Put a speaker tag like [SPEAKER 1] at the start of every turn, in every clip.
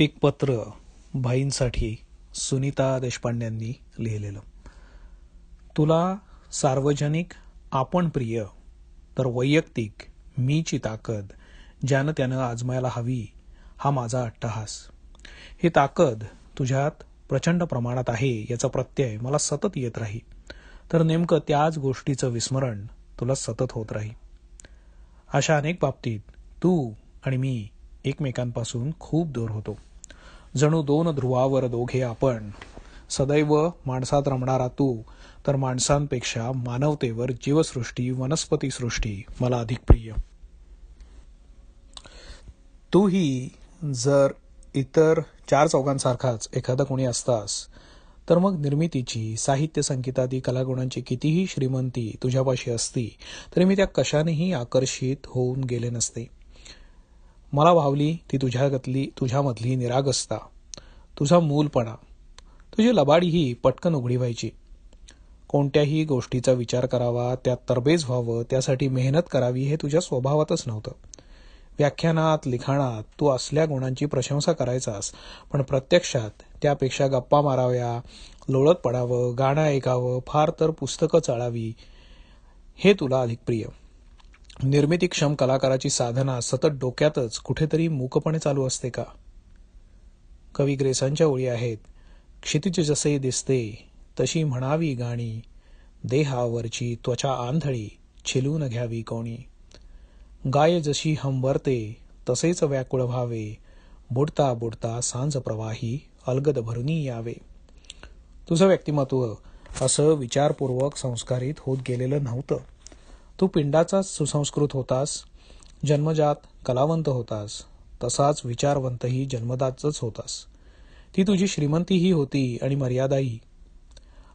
[SPEAKER 1] एक पत्र भाईंसाठी सुनीता देशपांड्यांनी लिहिलेलं. तुला सार्वजनिक आपण प्रिय तर वैयक्तिक मीची ताकद ज्यानं त्यानं आजमायला हवी हा माझा अट्टहास. ही ताकद तुझ्यात प्रचंड प्रमाणात आहे याचा प्रत्यय मला सतत येत राही. तर नेमकं त्याच गोष्टीचं विस्मरण तुला सतत होत राही. अशा अनेक बाबतीत तू आणि मी एकमेकांपासून खूप दूर होतो. जणू दोन ध्रुवावर दोघे आपण. सदैव माणसात रमणारा तू तर माणसांपेक्षा मानवतेवर जीवसृष्टी वनस्पतीसृष्टी मला अधिक प्रिय. तूही जर इतर चार चौघांसारखाच एखादा कोणी असतास तर मग निर्मितीची साहित्य संगीतादी कलागुणांची कितीही श्रीमंती तुझ्यापाशी असती तरी मी त्या कशानेही आकर्षित होऊन गेले नसते. मला भावली ती तुझ्यागतली तुझ्यामधली निरागसता. तुझा मूलपणा. तुझी लबाडी ही पटकन उघडी व्हायची. कोणत्याही गोष्टीचा विचार करावा त्यात तरबेज व्हावं त्यासाठी मेहनत करावी हे तुझ्या स्वभावातच नव्हतं. व्याख्यानात लिखाणात तू असल्या गुणांची प्रशंसा करायचास पण प्रत्यक्षात त्यापेक्षा गप्पा माराव्या लोळत पडावं गाणं ऐकावं फार तर पुस्तकं चाळावी हे तुला अधिक प्रिय. निर्मितीक्षम कलाकाराची साधना सतत डोक्यातच कुठेतरी मूकपणे चालू असते का? कवी ग्रेसांच्या ओळी आहेत. क्षितिज जसे दिसते तशी म्हणावी गाणी. देहावरची त्वचा आंधळी छिलून घ्यावी कोणी. गाय जशी हंबरते तसेच व्याकुळ व्हावे. बुडता बुडता सांज प्रवाही अलगद भरुनी यावे. तुझं व्यक्तिमत्व असं विचारपूर्वक संस्कारित होत गेलेलं नव्हतं. तू पिंडाचाच सुसंस्कृत होतास जन्मजात कलावंत होतास तसाच विचारवंतही जन्मदातच होतास. ती तुझी श्रीमंतीही होती आणि मर्यादाही.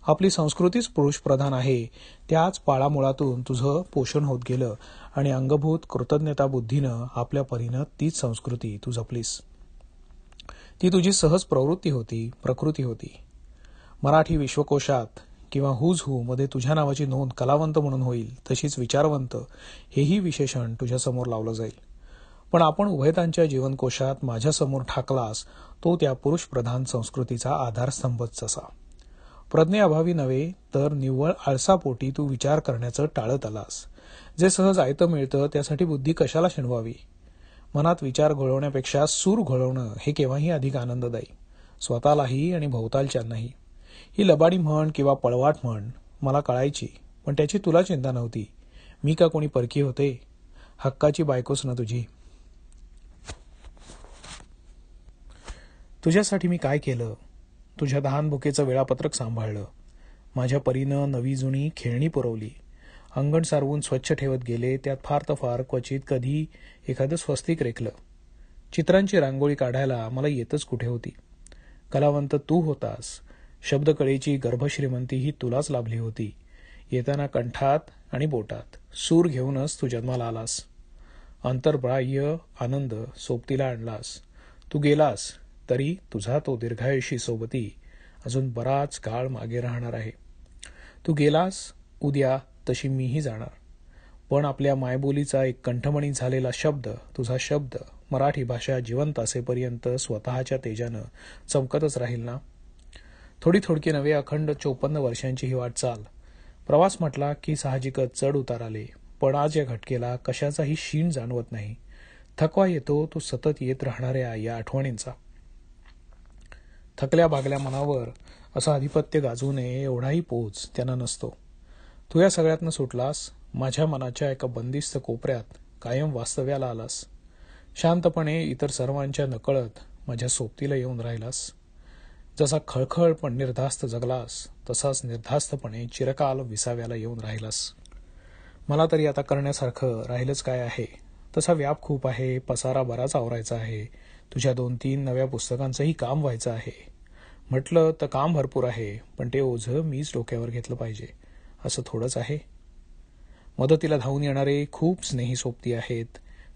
[SPEAKER 1] आपली संस्कृतीच पुरुष प्रधान आहे त्याच पाळामुळातून तुझं पोषण होत गेलं आणि अंगभूत कृतज्ञता बुद्धीनं आपल्या परीनं तीच संस्कृती तू जपलीस. ती तुझी सहज प्रवृत्ती होती प्रकृती होती. मराठी विश्वकोशात किंवा हुज हू मध्ये तुझ्या नावाची नोंद कलावंत म्हणून होईल तशीच विचारवंत हेही विशेषण तुझ्यासमोर लावलं जाईल. पण आपण उभयतांच्या जीवनकोशात माझ्यासमोर ठाकलास तो त्या पुरुष प्रधान संस्कृतीचा आधारस्तंभच असा प्रज्ञेअभावी नव्हे तर निव्वळ आळसापोटी तू विचार करण्याचं टाळत आलास. जे सहज आयतं मिळतं त्यासाठी बुद्धी कशाला शिणवावी? मनात विचार घोळवण्यापेक्षा सूर घोळवणं हे केव्हाही अधिक आनंददायी. स्वतःलाही आणि भोवतालच्यांनाही. ही लबाडी म्हण किंवा पळवाट म्हण मला कळायची पण त्याची तुला चिंता नव्हती. मी का कोणी परकी होते? हक्काची बायकोच ना तुझी. तुझ्यासाठी मी काय केलं? तुझ्या दहान बुकेचं वेळापत्रक सांभाळलं. माझ्या परीनं नवी जुनी खेळणी पुरवली. अंगण सारवून स्वच्छ ठेवत गेले त्यात फार तर फार क्वचित कधी एखादं स्वस्तिक रेखलं. चित्रांची रांगोळी काढायला मला येतच कुठे होती. कलावंत तू होतास. शब्दकळेची गर्भश्रीमंती ही तुलाच लाभली होती. येताना कंठात आणि बोटात सूर घेऊनच तू जन्माला आलास. अंतर्बाह्य आनंद सोबतीला आणलास. तू गेलास तरी तुझा तो दीर्घायुषी सोबती अजून बराच काळ मागे राहणार आहे. तू गेलास उद्या तशी मीही जाणार. पण आपल्या मायबोलीचा एक कंठमणी झालेला शब्द तुझा शब्द मराठी भाषा जिवंत असेपर्यंत स्वतःच्या तेजानं चमकतच राहील ना? थोडी थोडकी नवे अखंड चोपन्न वर्षांची ही वाटचाल. प्रवास म्हटला की साहजिकच चढ उतार आले पण आज या घटकेला कशाचाही शीण जाणवत नाही. थकवा येतो तो सतत येत राहणाऱ्या या आठवणींचा. थकल्या भागल्या मनावर असं आधिपत्य गाजू नये एवढाही पोच त्यांना नसतो. तू या सगळ्यातनं सुटलास? माझ्या मनाच्या एका बंदिस्त कोपऱ्यात कायम वास्तव्याला आलास. शांतपणे इतर सर्वांच्या नकळत माझ्या सोबतीला येऊन राहिलास. जसा खळखळ पण निर्धास्त जगलास तसाच निर्धास्तपणे चिरकाल विसाव्याला येऊन राहिलास. मला तरी आता करण्यासारखं राहिलंच काय आहे? तसा व्याप खूप आहे पसारा बराच आवरायचा आहे. तुझ्या दोन तीन नव्या पुस्तकांचंही काम व्हायचं आहे. म्हटलं तर काम भरपूर आहे पण ते ओझं मीच डोक्यावर घेतलं पाहिजे. असं थोडंच आहे. मदतीला धावून येणारे खूप स्नेही सोबती आहेत.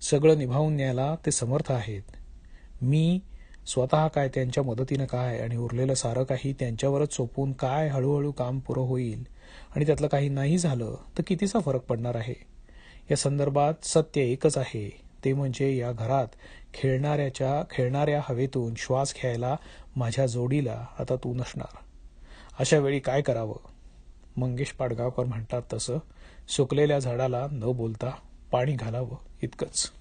[SPEAKER 1] सगळं निभावून न्यायला ते समर्थ आहेत. मी स्वतः काय त्यांच्या मदतीनं काय आणि उरलेलं सारं काही त्यांच्यावरच सोपून काय हळूहळू काम पुरं होईल आणि त्यातलं काही नाही झालं तर कितीसा फरक पडणार आहे? या संदर्भात सत्य एकच आहे. ते म्हणजे या घरात खेळणाऱ्याच्या खेळणाऱ्या हवेतून श्वास घ्यायला माझ्या जोडीला आता तू नसणार. अशा वेळी काय करावं? मंगेश पाडगावकर म्हणतात तसं सुकलेल्या झाडाला न बोलता पाणी घालावं इतकंच.